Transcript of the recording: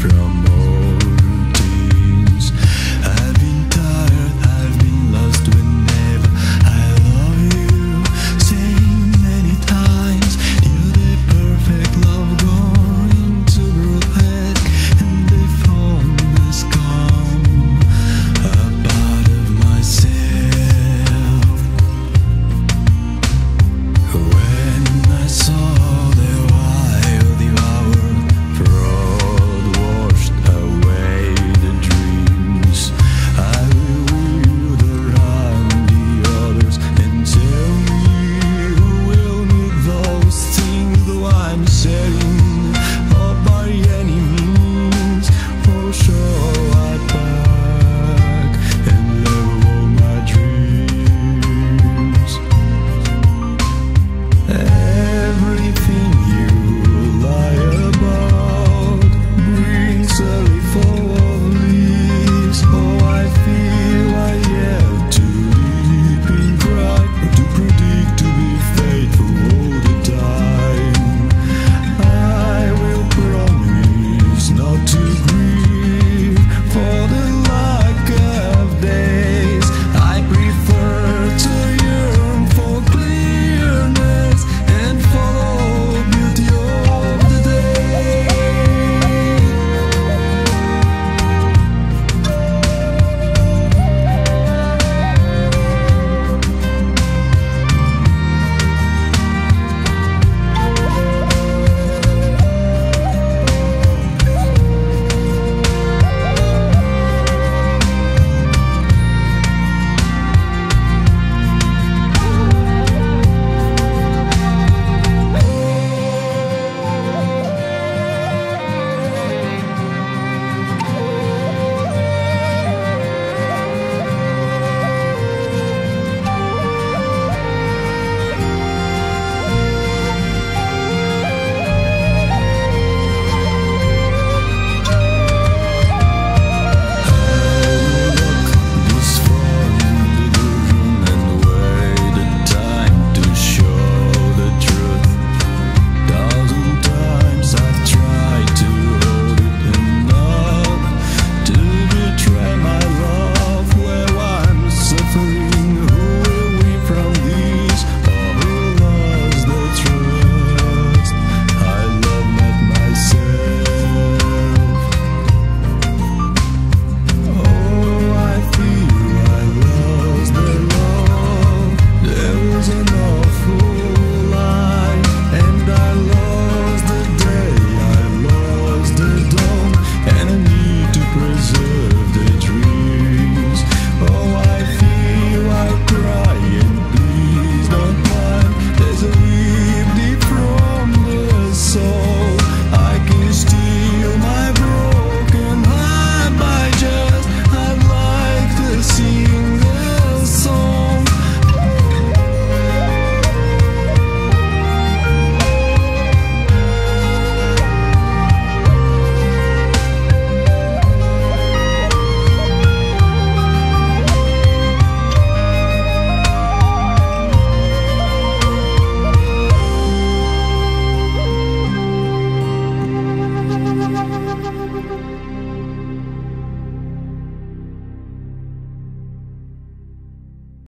from